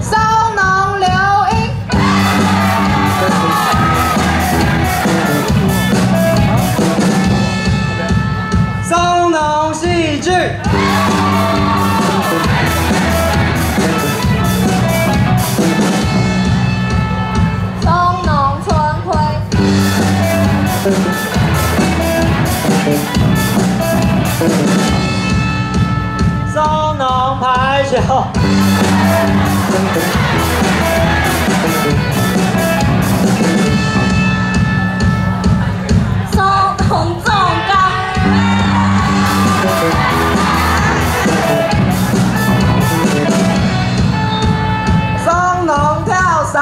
三农留音。三农戏剧。春晖。双龙排球，双龙撞角，双龙跳伞。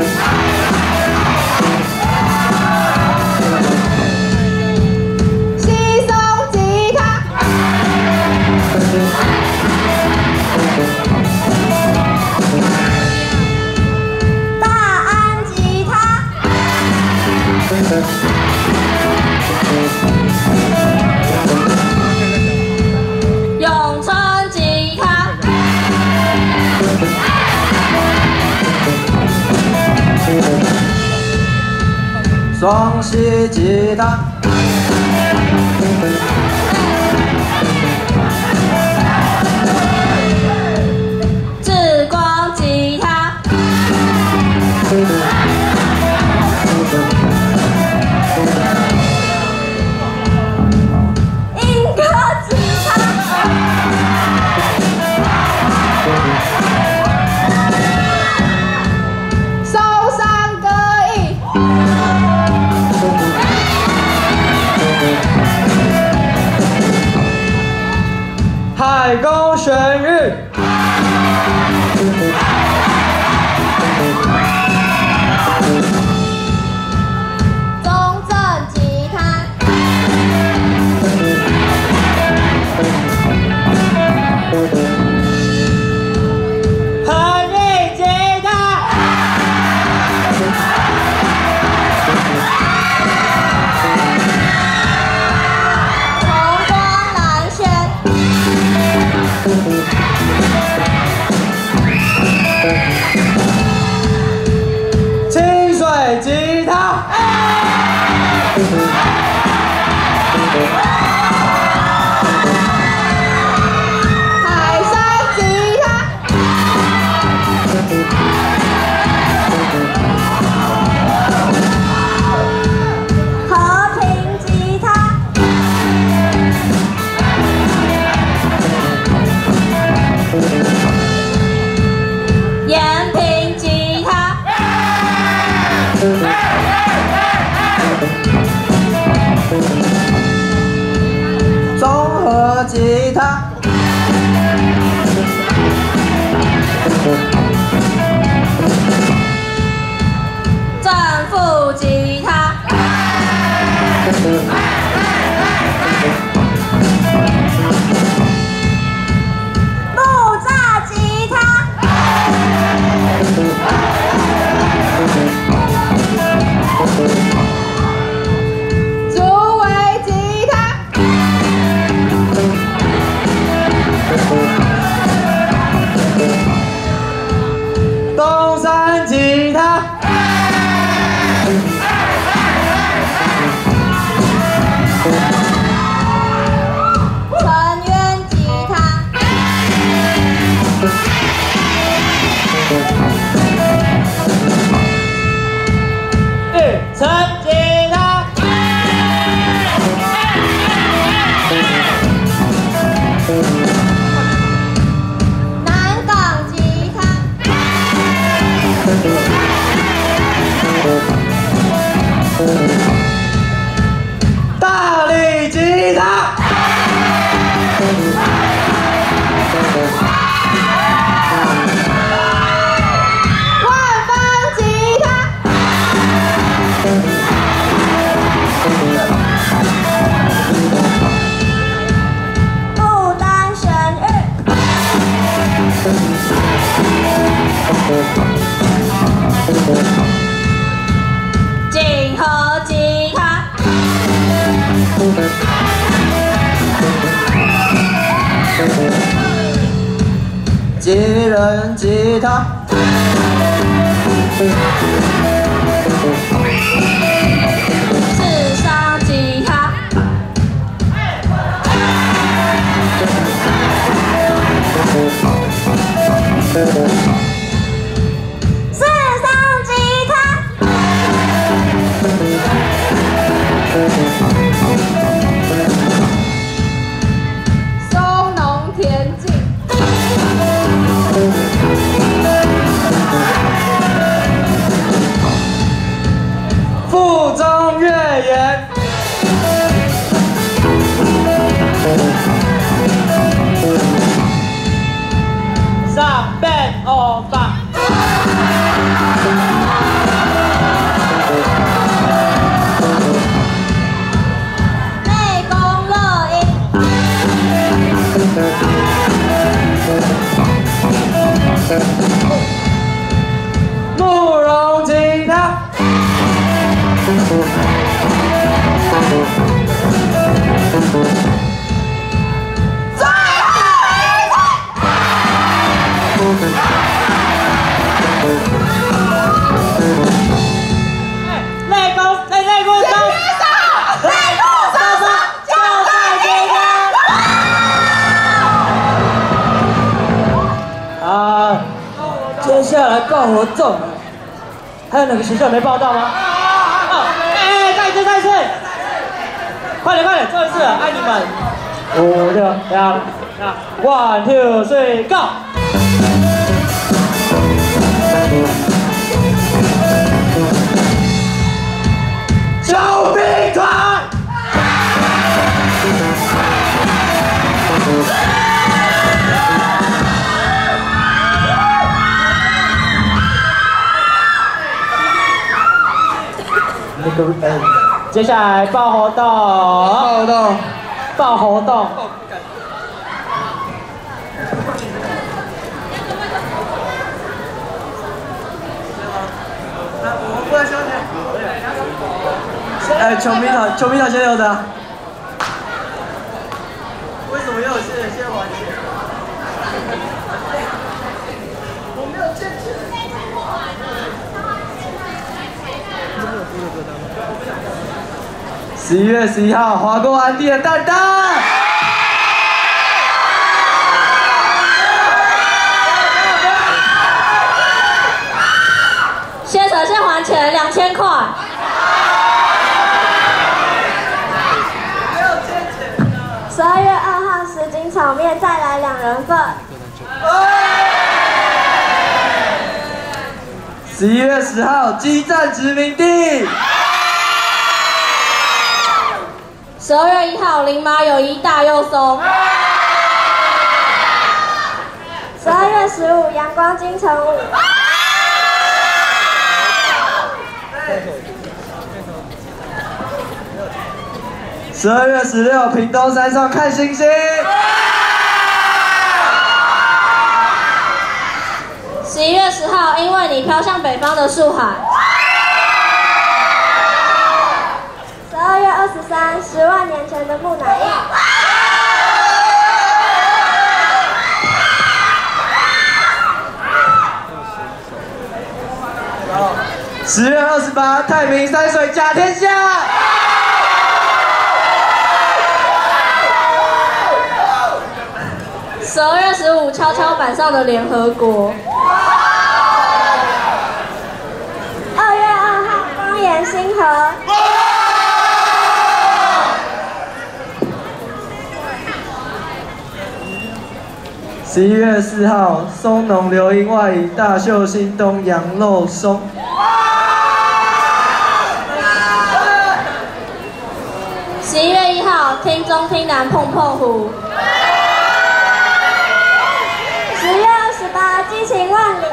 哦。双喜吉他。吉他。吉人吉他。内功，内内功手，内功手手就在这边。啊，接下来报活动，还有哪个学校没报到吗？哦，哎，再一次，再一次，快点，快点，最后一次，爱你们。五六两两，one two three go。小兵团。那个，哎，接下来报活动，报活动，报活动。哎，球迷场，球迷场先留着。为什么要先先还钱？我没有欠钱。十一月十一号，划过安迪的蛋蛋。先生先还钱两千块。十一月十号，激战殖民地。十二月一号，林妈友谊大又松。十二月十五，阳光金城武。十二月十六，屏东山上看星星。月十号，因为你飘向北方的树海。十二月二十三，十万年前的木乃伊。十月二十八，太平山水甲天下。十二月十五，跷跷板上的联合国。星河。十一月四号，松农流英外语大秀新东羊肉松。十一月一号，听中听南碰碰虎。十月二十八，激情万里。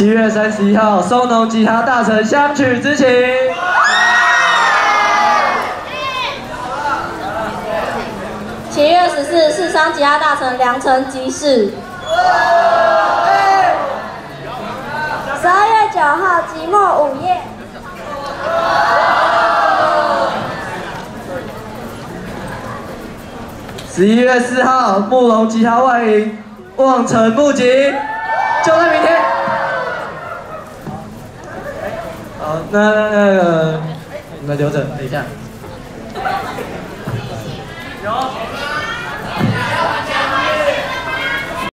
七月三十一号，松农吉他大成相曲之情。七月十四，四商吉他大成良辰吉事。十二月九号，寂寞午夜。十一月四号，慕容吉他外营望尘不及，就在明天。好，那那那个你们留着，等一下。